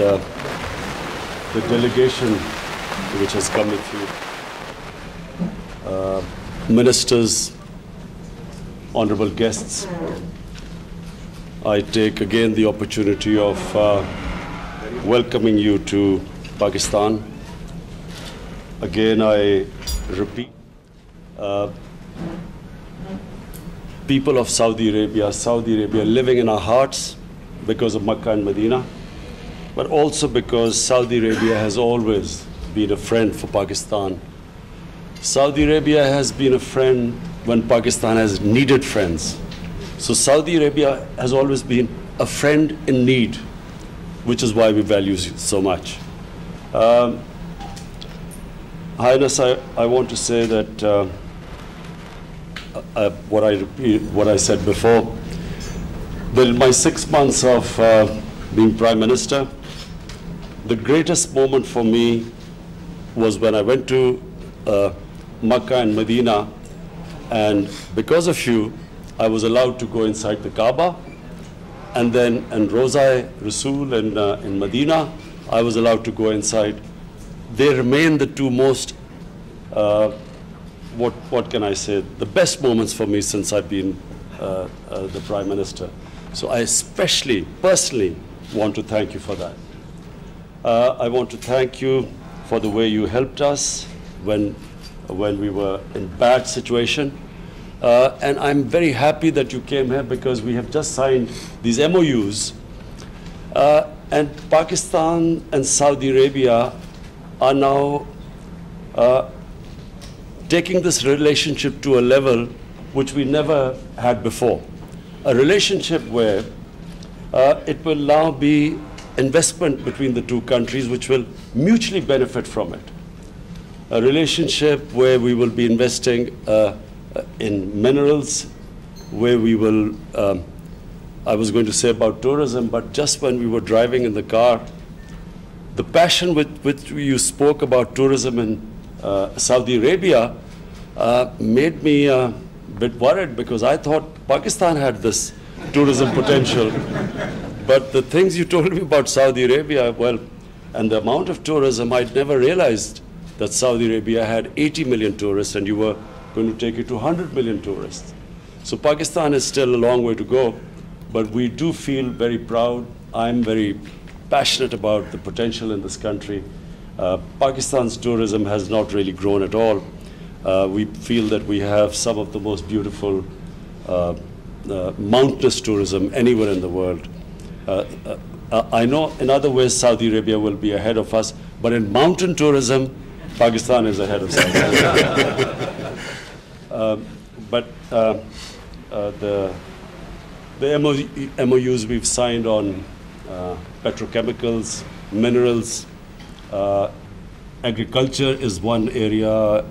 uh, the delegation which has come with you, uh, ministers, honorable guests, I take again the opportunity of uh, welcoming you to Pakistan. Again, I repeat, uh, people of Saudi Arabia, Saudi Arabia living in our hearts because of Makkah and Medina, but also because Saudi Arabia has always been a friend for Pakistan. Saudi Arabia has been a friend when Pakistan has needed friends. So Saudi Arabia has always been a friend in need, which is why we value it so much. Um, Highness, I, I want to say that uh, uh, what, I repeat, what I said before, in my six months of uh, being Prime Minister, the greatest moment for me was when I went to uh, Makkah and Medina, and because of you, I was allowed to go inside the Kaaba, and then in Rosa Rasul in, uh, in Medina, I was allowed to go inside. They remain the two most, uh, what, what can I say, the best moments for me since I've been uh, uh, the Prime Minister. So I especially, personally, want to thank you for that. Uh, I want to thank you for the way you helped us when, when we were in bad situation. Uh, and I'm very happy that you came here because we have just signed these MOUs. Uh, and Pakistan and Saudi Arabia are now uh, taking this relationship to a level which we never had before. A relationship where uh, it will now be investment between the two countries which will mutually benefit from it. A relationship where we will be investing uh, in minerals, where we will, um, I was going to say about tourism, but just when we were driving in the car, the passion with which you spoke about tourism in uh, Saudi Arabia uh, made me a bit worried because I thought Pakistan had this tourism potential. But the things you told me about Saudi Arabia, well, and the amount of tourism, I'd never realized that Saudi Arabia had 80 million tourists and you were going to take it to 100 million tourists. So Pakistan is still a long way to go, but we do feel very proud. I'm very passionate about the potential in this country. Uh, Pakistan's tourism has not really grown at all. Uh, we feel that we have some of the most beautiful uh, uh mountainous tourism anywhere in the world. Uh, uh, I know in other ways Saudi Arabia will be ahead of us, but in mountain tourism, Pakistan is ahead of Saudi Arabia. Um, but uh, uh, the, the MO, MOUs we've signed on uh, petrochemicals, minerals, agriculture is one area,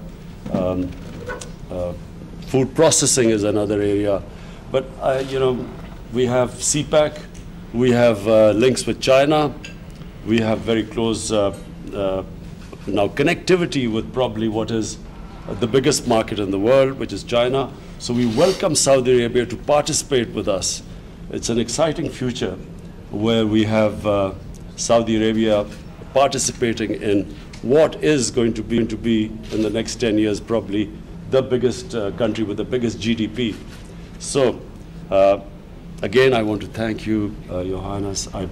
um, food processing is another area. But, you know, we have CPEC, we have uh, links with China. We have very close uh, uh, now connectivity with probably what is the biggest market in the world, which is China. So we welcome Saudi Arabia to participate with us. It's an exciting future where we have uh, Saudi Arabia participating in what is going to be, to be in the next 10 years probably the biggest uh, country with the biggest GDP. So uh, Again, I want to thank you, uh, Your Highness. I,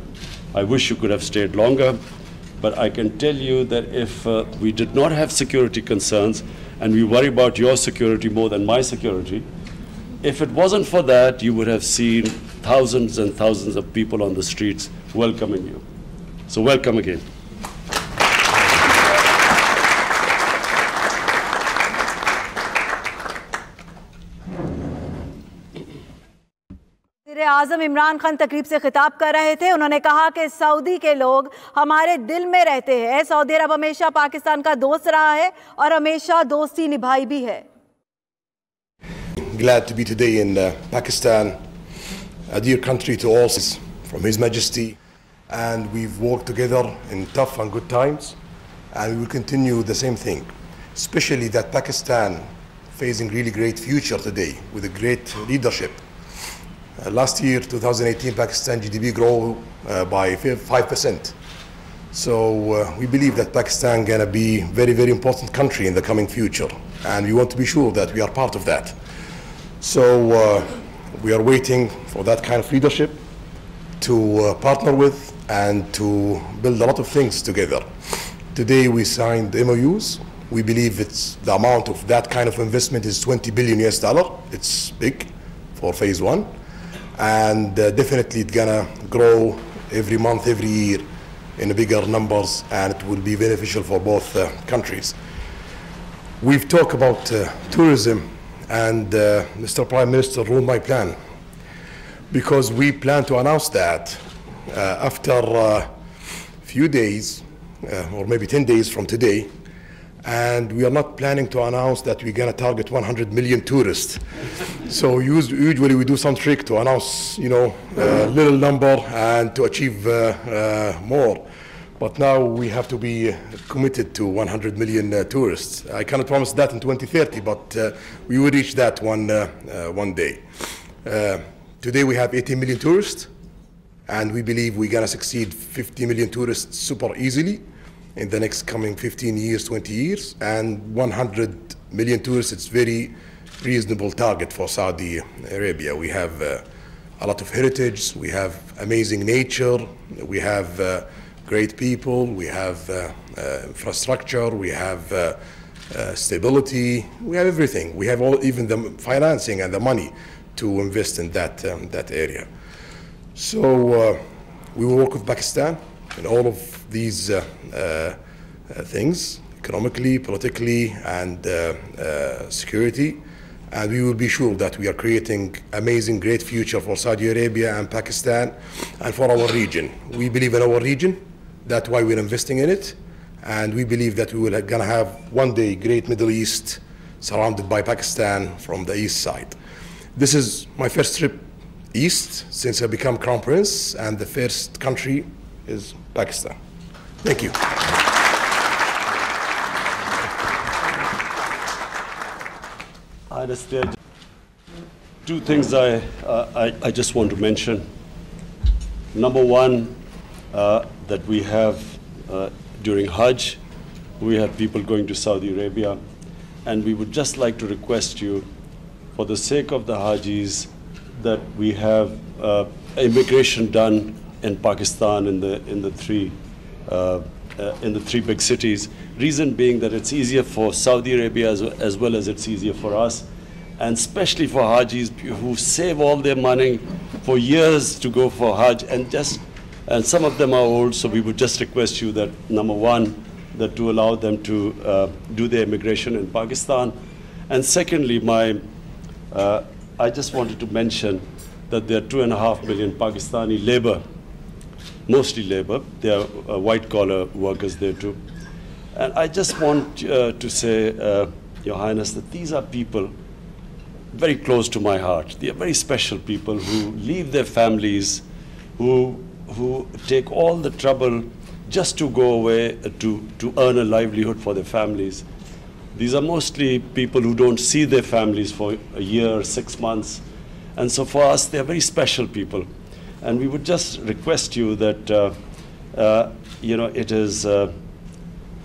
I wish you could have stayed longer, but I can tell you that if uh, we did not have security concerns and we worry about your security more than my security, if it wasn't for that, you would have seen thousands and thousands of people on the streets welcoming you. So welcome again. وزیراعظم عمران خان تقریب سے خطاب کر رہے تھے انہوں نے کہا کہ سعودی کے لوگ ہمارے دل میں رہتے ہیں سعودی عرب ہمیشہ پاکستان کا دوست رہا ہے اور ہمیشہ دوستی نبھائی بھی ہے Glad to be today in uh, Pakistan, a dear country to all from His Majesty. And we've worked together in tough and good times. And we will continue the same thing, especially that Pakistan facing really great future today with a great leadership. Last year, 2018, Pakistan GDP grew uh, by 5%. So uh, we believe that Pakistan is gonna be very, very important country in the coming future, and we want to be sure that we are part of that. So uh, we are waiting for that kind of leadership to uh, partner with and to build a lot of things together. Today we signed MOUs. We believe it's the amount of that kind of investment is 20 billion US dollar. It's big for phase one, and uh, definitely it's gonna grow every month, every year in bigger numbers, and it will be beneficial for both uh, countries. We've talked about uh, tourism, and uh, Mr. Prime Minister ruled my plan because we plan to announce that uh, after a few days, uh, or maybe 10 days from today, and we are not planning to announce that we're going to target 100 million tourists. so usually we do some trick to announce, you know, a little number and to achieve uh, uh, more. But now we have to be committed to 100 million uh, tourists. I cannot promise that in 2030, but uh, we will reach that one, uh, uh, one day. Today we have 18 million tourists, and we believe we're going to succeed 50 million tourists super easily in the next coming 15 years, 20 years, and 100 million tourists. It's very reasonable target for Saudi Arabia. We have uh, a lot of heritage, we have amazing nature, we have uh, great people, we have uh, uh, infrastructure, we have uh, uh, stability, we have everything. We have all, even the financing and the money to invest in that, um, that area. So we will work with Pakistan in all of these uh, uh, uh, things, economically, politically, and security. And we will be sure that we are creating amazing, great future for Saudi Arabia and Pakistan and for our region. We believe in our region. That's why we're investing in it. And we believe that we will gonna have one day great Middle East surrounded by Pakistan from the east side. This is my first trip east since I become crown prince, and the first country is Pakistan. Thank you. I understand. Two things I, uh, I, I just want to mention. Number one, uh, that we have uh, during Hajj, we have people going to Saudi Arabia, and we would just like to request you, for the sake of the Hajis, that we have uh, immigration done in Pakistan in the in the three uh, uh, in the three big cities. Reason being that it's easier for Saudi Arabia as, as well as it's easier for us, and especially for Hajis who save all their money for years to go for Hajj, and just and some of them are old, so we would just request you that number one, that to allow them to uh, do their immigration in Pakistan, and secondly, my uh, I just wanted to mention that there are two and a half million Pakistani labor mostly labor. There are uh, white collar workers there too. And I just want uh, to say, uh, Your Highness, that these are people very close to my heart. They are very special people who leave their families, who, who take all the trouble just to go away uh, to, to earn a livelihood for their families. These are mostly people who don't see their families for a year, six months. And so for us, they're very special people. And we would just request you that, uh, uh, you know, it is, uh,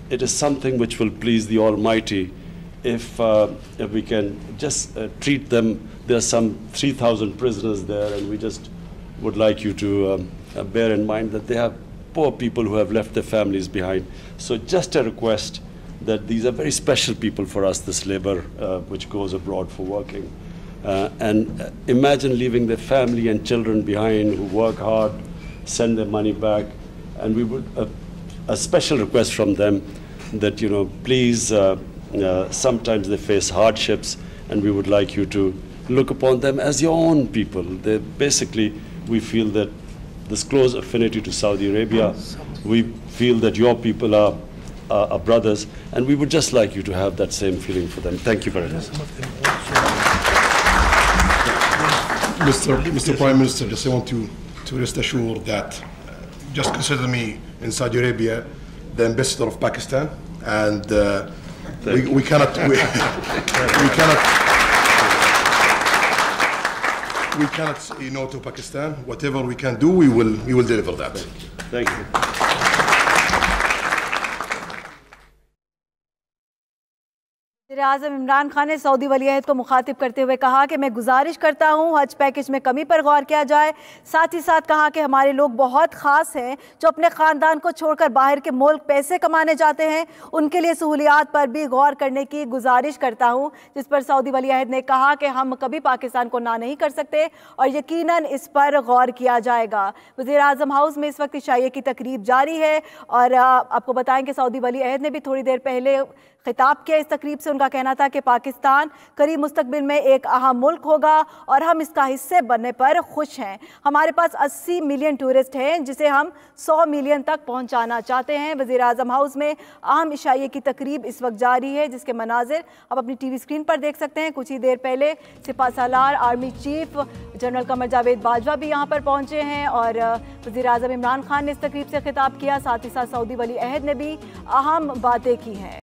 it is something which will please the Almighty if, uh, if we can just treat them. There are some 3,000 prisoners there, and we just would like you to um, bear in mind that they have poor people who have left their families behind. So just a request that these are very special people for us, this labor uh, which goes abroad for working. Uh, and uh, imagine leaving their family and children behind who work hard, send their money back, and we would uh, a special request from them that you know please uh, uh, sometimes they face hardships, and we would like you to look upon them as your own people. They basically we feel that this close affinity to Saudi Arabia, we feel that your people are. are are brothers, and we would just like you to have that same feeling for them. Thank you very much. Mr. Mr. Prime Minister, just I want to, to rest assured that uh, just consider me in Saudi Arabia the ambassador of Pakistan, and uh, we, we cannot we, we cannot we cannot say no to Pakistan. Whatever we can do, we will we will deliver that. Thank you. وزیر اعظم عمران خان نے سعودی ولی عہد کو مخاطب کرتے ہوئے کہا کہ میں گزارش کرتا ہوں حج پیکج میں کمی پر غور کیا جائے۔ ساتھ ہی ساتھ کہا کہ ہمارے لوگ بہت خاص ہیں جو اپنے خاندان کو چھوڑ کر باہر کے ملک پیسے کمانے جاتے ہیں۔ ان کے لیے سہولیات پر بھی غور کرنے کی گزارش کرتا ہوں۔ جس پر سعودی ولی عہد نے کہا کہ ہم کبھی پاکستان کو نہ نہیں کر سکتے اور یقیناً اس پر غور کیا جائے گا۔ وزیر اعظم ہاؤس میں اس وقت عشائیے کی تقریب جاری ہے اور آپ کو بتائیں کہ سعودی ولی عہد نے بھی تھوڑی دیر پہلے خطاب کیا اس تقریب سے، ان کا کہنا تھا کہ پاکستان قریب مستقبل میں ایک اہم ملک ہوگا اور ہم اس کا حصے بننے پر خوش ہیں۔ ہمارے پاس اسی ملین ٹورسٹ ہیں جسے ہم سو ملین تک پہنچانا چاہتے ہیں۔ وزیر اعظم ہاؤس میں اہم عشائیے کی تقریب اس وقت جاری ہے، جس کے مناظر آپ اپنی ٹی وی اسکرین پر دیکھ سکتے ہیں۔ کچھ ہی دیر پہلے سپاہ سالار army chief general Qamar Javed Bajwa بھی یہاں پر پہنچے ہیں اور وزیر اعظم عمران خان نے اس تقریب سے خطاب کیا۔ ساتھ ہی ساتھ سعودی ولی عہد نے بھی اہم باتیں کی ہیں۔